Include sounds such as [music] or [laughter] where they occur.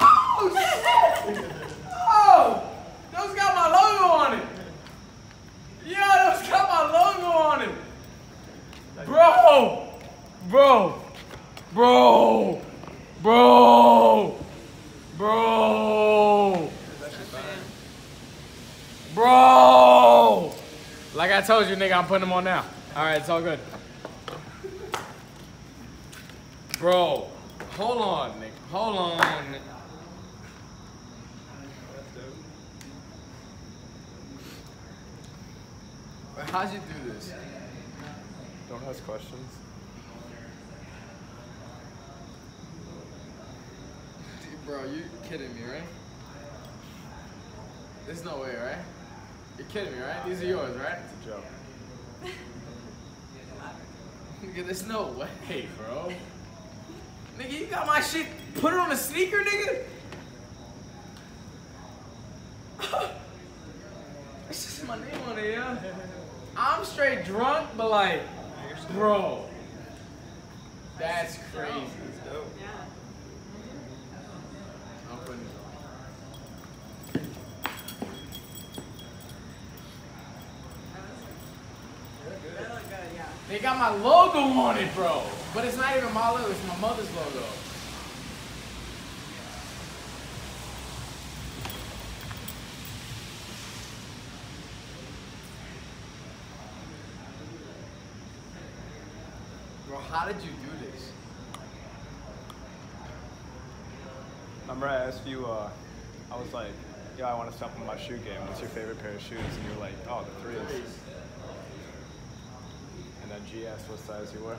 Oh, shit! Oh! Those got my logo on it! Yeah, those got my logo on it! Bro! Bro! Bro! Bro! Bro! Bro! Like I told you, nigga, I'm putting them on now. Alright, it's all good. Bro, hold on, nigga. Hold on. Wait, How'd you do this? Don't ask questions. Bro, you kidding me, right? There's no way, right? You're kidding me, right? These are yours, right? It's a joke. [laughs] There's no way, bro. [laughs] Nigga, you got my shit. Put it on a sneaker, nigga. [laughs] It's just my name on it, yeah. I'm straight drunk, but like, bro, that's crazy. I'm putting. They got my logo on it, bro. But it's not even my logo, it's my mother's logo. Bro, how did you do this? Remember I asked you, uh, I was like, yeah, I want to on my shoe game. What's your favorite pair of shoes? And you were like, oh, the threes. And then G asked what size you were.